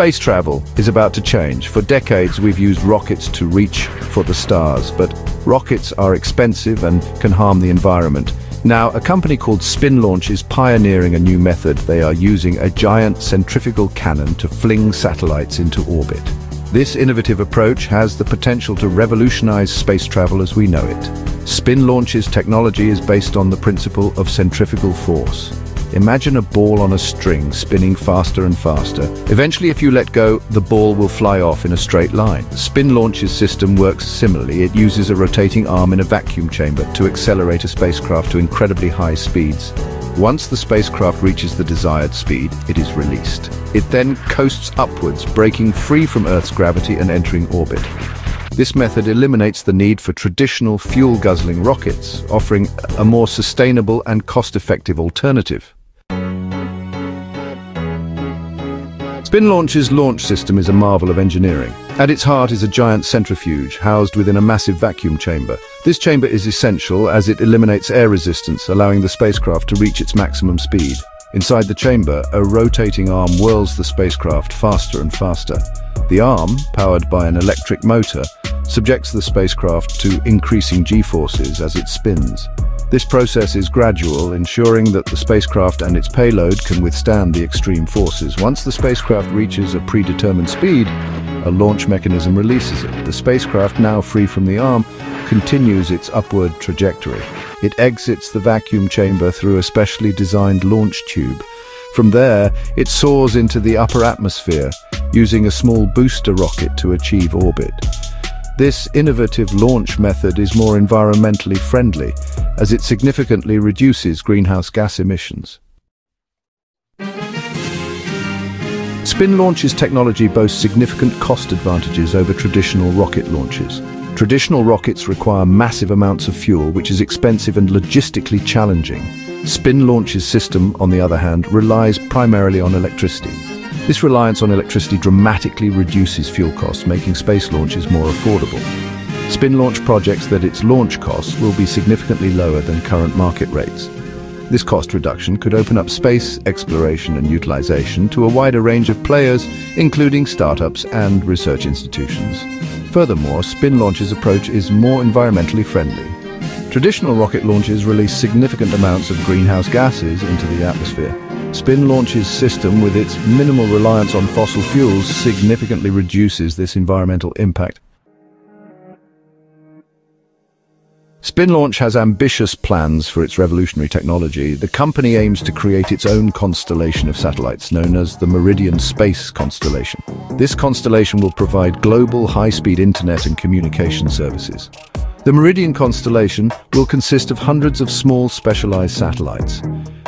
Space travel is about to change. For decades, we've used rockets to reach for the stars, but rockets are expensive and can harm the environment. Now, a company called Spin Launch is pioneering a new method. They are using a giant centrifugal cannon to fling satellites into orbit. This innovative approach has the potential to revolutionize space travel as we know it. Spin Launch's technology is based on the principle of centrifugal force. Imagine a ball on a string spinning faster and faster. Eventually, if you let go, the ball will fly off in a straight line. Spin Launch's system works similarly. It uses a rotating arm in a vacuum chamber to accelerate a spacecraft to incredibly high speeds. Once the spacecraft reaches the desired speed, it is released. It then coasts upwards, breaking free from Earth's gravity and entering orbit. This method eliminates the need for traditional fuel-guzzling rockets, offering a more sustainable and cost-effective alternative. Spin Launch's launch system is a marvel of engineering. At its heart is a giant centrifuge housed within a massive vacuum chamber. This chamber is essential as it eliminates air resistance, allowing the spacecraft to reach its maximum speed. Inside the chamber, a rotating arm whirls the spacecraft faster and faster. The arm, powered by an electric motor, subjects the spacecraft to increasing g-forces as it spins. This process is gradual, ensuring that the spacecraft and its payload can withstand the extreme forces. Once the spacecraft reaches a predetermined speed, a launch mechanism releases it. The spacecraft, now free from the arm, continues its upward trajectory. It exits the vacuum chamber through a specially designed launch tube. From there, it soars into the upper atmosphere, using a small booster rocket to achieve orbit. This innovative launch method is more environmentally friendly, as it significantly reduces greenhouse gas emissions. Spin Launch's technology boasts significant cost advantages over traditional rocket launches. Traditional rockets require massive amounts of fuel, which is expensive and logistically challenging. Spin Launch's system, on the other hand, relies primarily on electricity. This reliance on electricity dramatically reduces fuel costs, making space launches more affordable. Spin launch projects that its launch costs will be significantly lower than current market rates. This cost reduction could open up space exploration and utilization to a wider range of players, including startups and research institutions. Furthermore, Spin Launch's approach is more environmentally friendly. Traditional rocket launches release significant amounts of greenhouse gases into the atmosphere, Spin Launch's system, with its minimal reliance on fossil fuels, significantly reduces this environmental impact. Spin Launch has ambitious plans for its revolutionary technology. The company aims to create its own constellation of satellites, known as the Meridian Space Constellation. This constellation will provide global high-speed internet and communication services. The Meridian constellation will consist of hundreds of small specialized satellites.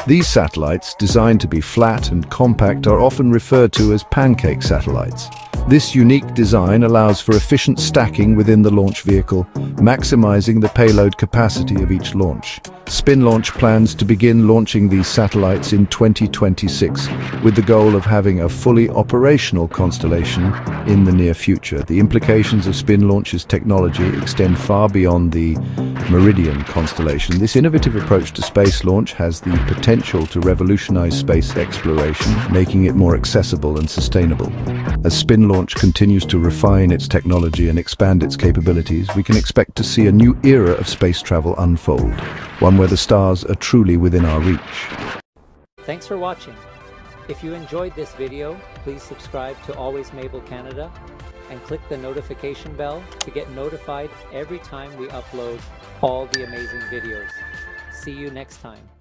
These satellites, designed to be flat and compact, are often referred to as pancake satellites. This unique design allows for efficient stacking within the launch vehicle, maximizing the payload capacity of each launch. Spin Launch plans to begin launching these satellites in 2026, with the goal of having a fully operational constellation in the near future. The implications of Spin Launch's technology extend far beyond the Meridian constellation. This innovative approach to space launch has the potential to revolutionize space exploration, making it more accessible and sustainable. As Spin Launch continues to refine its technology and expand its capabilities, we can expect to see a new era of space travel unfold one where the stars are truly within our reach. Thanks for watching. If you enjoyed this video, please subscribe to Always Mabel Canada and click the notification bell to get notified every time we upload all the amazing videos. See you next time.